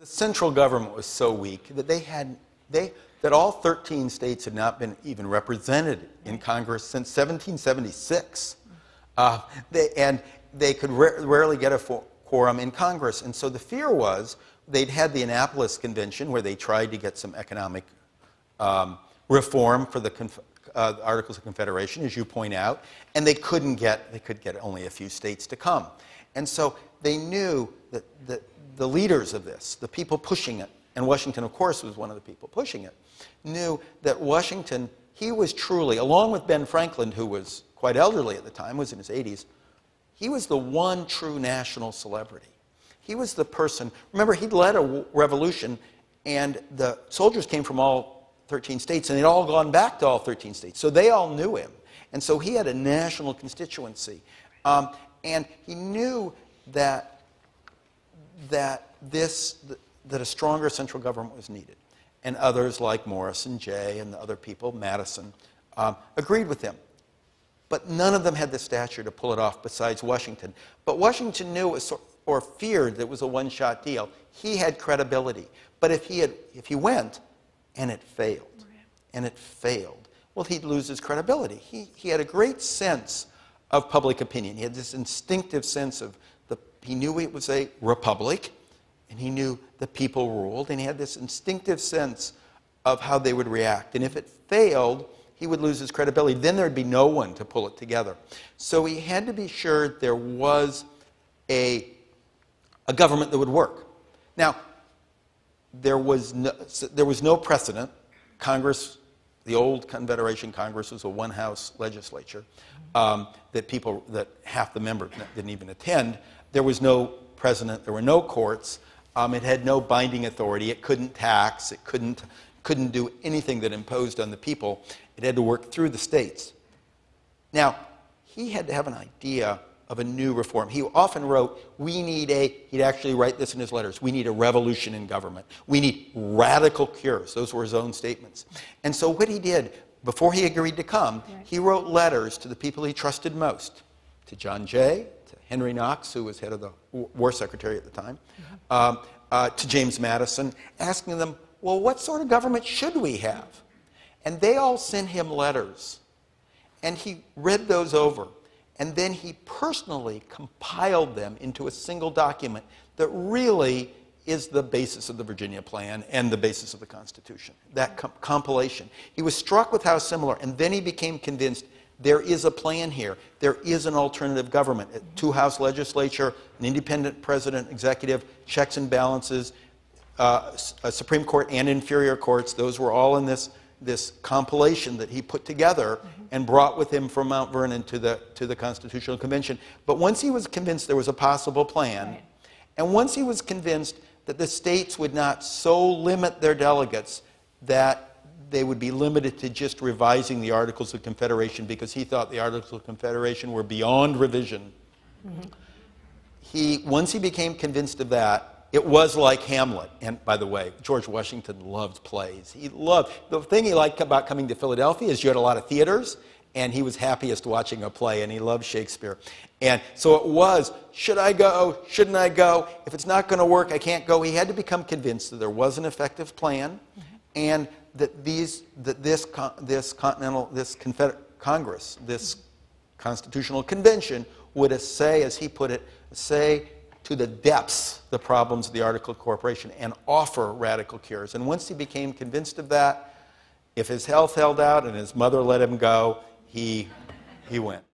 The central government was so weak that they had they that all 13 states had not been even represented in Congress since 1776, uh, they, and they could ra rarely get a quorum in Congress. And so the fear was they'd had the Annapolis Convention where they tried to get some economic um, reform for the uh, Articles of Confederation, as you point out, and they couldn't get, they could get only a few states to come. And so they knew that, that the leaders of this, the people pushing it, and Washington, of course, was one of the people pushing it, knew that Washington, he was truly, along with Ben Franklin, who was quite elderly at the time, was in his 80s, he was the one true national celebrity. He was the person, remember, he'd led a revolution, and the soldiers came from all 13 states, and they'd all gone back to all 13 states. So they all knew him. And so he had a national constituency. Um, and he knew that that this that a stronger central government was needed. And others like Morrison, Jay, and the other people, Madison, um, agreed with him. But none of them had the stature to pull it off besides Washington. But Washington knew was, or feared that it was a one-shot deal. He had credibility. But if he, had, if he went and it failed, and it failed, well, he'd lose his credibility. He, he had a great sense of public opinion. He had this instinctive sense of he knew it was a republic, and he knew the people ruled, and he had this instinctive sense of how they would react. And if it failed, he would lose his credibility. Then there'd be no one to pull it together. So he had to be sure there was a, a government that would work. Now, there was no, there was no precedent. Congress, the old Confederation Congress, was a one house legislature um, that people, that half the members didn't even attend. There was no president, there were no courts. Um, it had no binding authority. It couldn't tax, it couldn't, couldn't do anything that imposed on the people. It had to work through the states. Now, he had to have an idea of a new reform. He often wrote, We need a, he'd actually write this in his letters, we need a revolution in government. We need radical cures. Those were his own statements. And so, what he did, before he agreed to come, he wrote letters to the people he trusted most to John Jay, Henry Knox, who was head of the War Secretary at the time, um, uh, to James Madison, asking them, well, what sort of government should we have? And they all sent him letters. And he read those over. And then he personally compiled them into a single document that really is the basis of the Virginia Plan and the basis of the Constitution, that com compilation. He was struck with how similar, and then he became convinced there is a plan here. There is an alternative government. A two house legislature, an independent president, executive, checks and balances, uh, a Supreme Court and inferior courts. Those were all in this, this compilation that he put together mm -hmm. and brought with him from Mount Vernon to the, to the Constitutional Convention. But once he was convinced there was a possible plan, right. and once he was convinced that the states would not so limit their delegates that they would be limited to just revising the Articles of Confederation because he thought the Articles of Confederation were beyond revision. Mm-hmm. He, once he became convinced of that, it was like Hamlet. And by the way, George Washington loved plays. He loved, the thing he liked about coming to Philadelphia is you had a lot of theaters, and he was happiest watching a play, and he loved Shakespeare. And so it was, should I go? Shouldn't I go? If it's not going to work, I can't go. He had to become convinced that there was an effective plan, and that these that this this continental this Confeder- Congress this constitutional convention would say, as he put it, say to the depths the problems of the Article of Corporation and offer radical cures. And once he became convinced of that, if his health held out and his mother let him go, he he went.